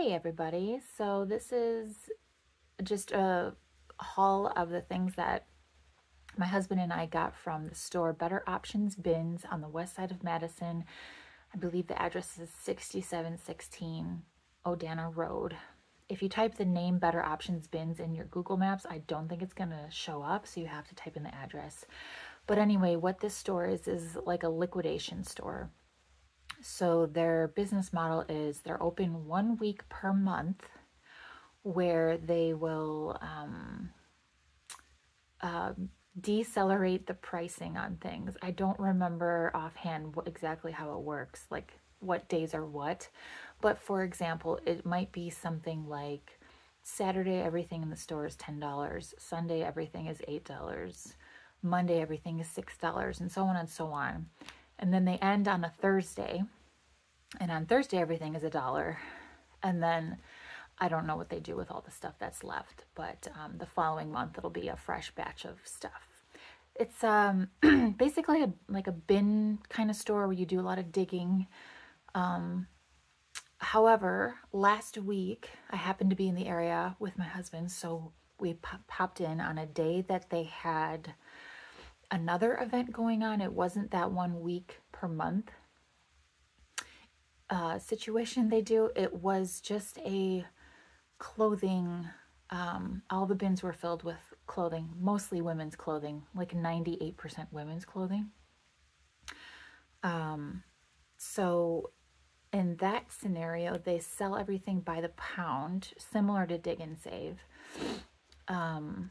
Hey everybody, so this is just a haul of the things that my husband and I got from the store Better Options Bins on the west side of Madison. I believe the address is 6716 Odana Road. If you type the name Better Options Bins in your Google Maps, I don't think it's going to show up, so you have to type in the address. But anyway, what this store is, is like a liquidation store. So their business model is they're open one week per month where they will um, uh, decelerate the pricing on things. I don't remember offhand what, exactly how it works, like what days are what. But for example, it might be something like Saturday, everything in the store is $10. Sunday, everything is $8. Monday, everything is $6, and so on and so on and then they end on a Thursday. And on Thursday, everything is a dollar. And then I don't know what they do with all the stuff that's left, but um, the following month it'll be a fresh batch of stuff. It's um, basically a, like a bin kind of store where you do a lot of digging. Um, however, last week I happened to be in the area with my husband, so we popped in on a day that they had another event going on. It wasn't that one week per month uh, situation they do. It was just a clothing, um, all the bins were filled with clothing, mostly women's clothing, like 98% women's clothing. Um, so in that scenario, they sell everything by the pound, similar to Dig and Save. Um,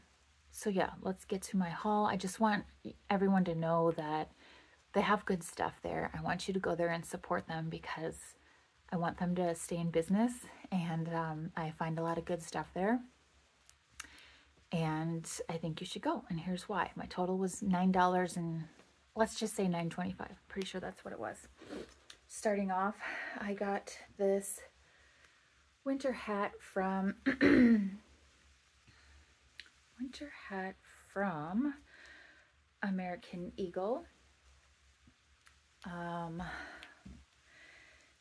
so yeah, let's get to my haul. I just want everyone to know that they have good stuff there. I want you to go there and support them because I want them to stay in business and um, I find a lot of good stuff there. And I think you should go. And here's why. My total was $9 and let's just say $9.25. Pretty sure that's what it was. Starting off, I got this winter hat from winter hat from American Eagle. Um,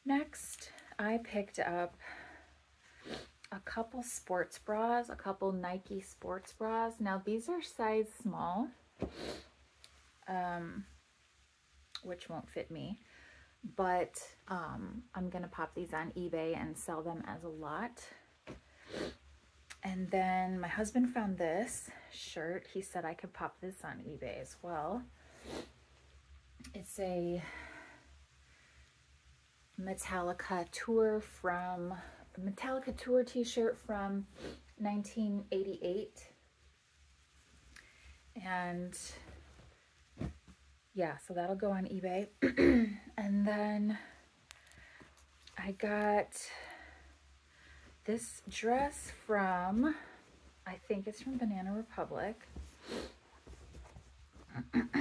next, I picked up a couple sports bras, a couple Nike sports bras. Now, these are size small, um, which won't fit me, but um, I'm going to pop these on eBay and sell them as a lot. And then my husband found this shirt. He said I could pop this on eBay as well. It's a Metallica tour from Metallica tour t-shirt from 1988. And yeah, so that'll go on eBay. and then I got this dress from, I think it's from Banana Republic.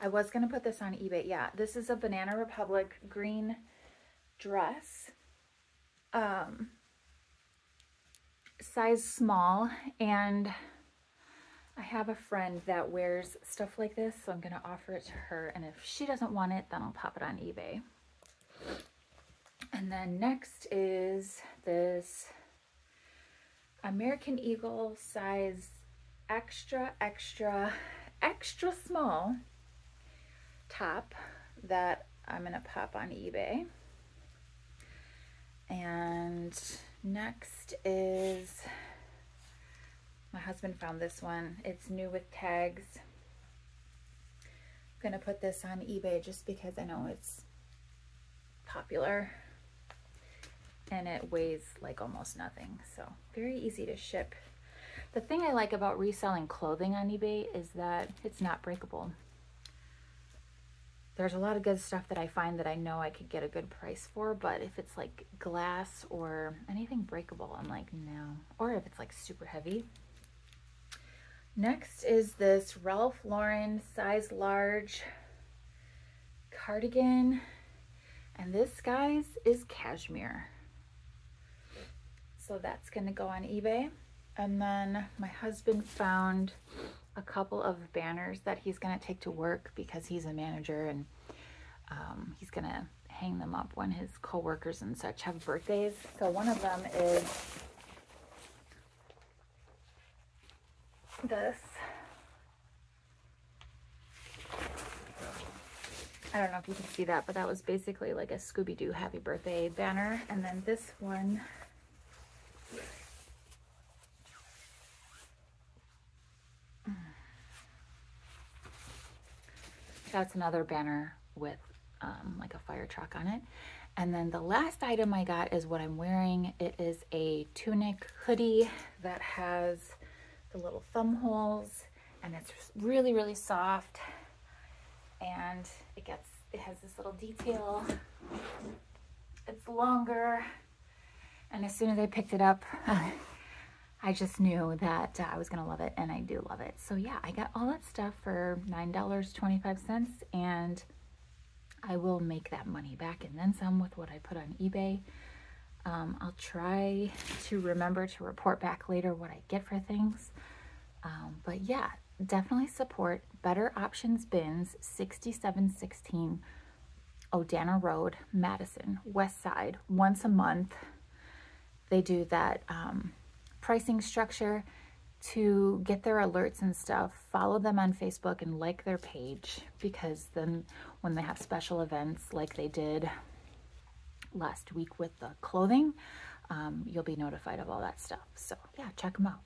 I was going to put this on eBay. Yeah, this is a Banana Republic green dress. Um, size small. And I have a friend that wears stuff like this, so I'm going to offer it to her. And if she doesn't want it, then I'll pop it on eBay. And then next is this American Eagle size extra, extra, extra small top that I'm going to pop on eBay. And next is, my husband found this one. It's new with tags. I'm going to put this on eBay just because I know it's popular and it weighs like almost nothing. So very easy to ship. The thing I like about reselling clothing on eBay is that it's not breakable. There's a lot of good stuff that I find that I know I could get a good price for, but if it's like glass or anything breakable, I'm like, no. Or if it's like super heavy. Next is this Ralph Lauren size large cardigan. And this, guys, is cashmere. So that's gonna go on eBay. And then my husband found a couple of banners that he's gonna take to work because he's a manager and um, he's gonna hang them up when his coworkers and such have birthdays. So one of them is this. I don't know if you can see that, but that was basically like a Scooby-Doo happy birthday banner. And then this one That's another banner with um, like a fire truck on it. And then the last item I got is what I'm wearing. It is a tunic hoodie that has the little thumb holes and it's really, really soft. And it gets, it has this little detail. It's longer. And as soon as I picked it up, I just knew that uh, I was going to love it, and I do love it. So yeah, I got all that stuff for $9.25, and I will make that money back and then some with what I put on eBay. Um, I'll try to remember to report back later what I get for things. Um, but yeah, definitely support Better Options Bins 6716 Odana Road, Madison, West Side, once a month. They do that um, pricing structure to get their alerts and stuff, follow them on Facebook and like their page because then when they have special events like they did last week with the clothing, um, you'll be notified of all that stuff. So yeah, check them out.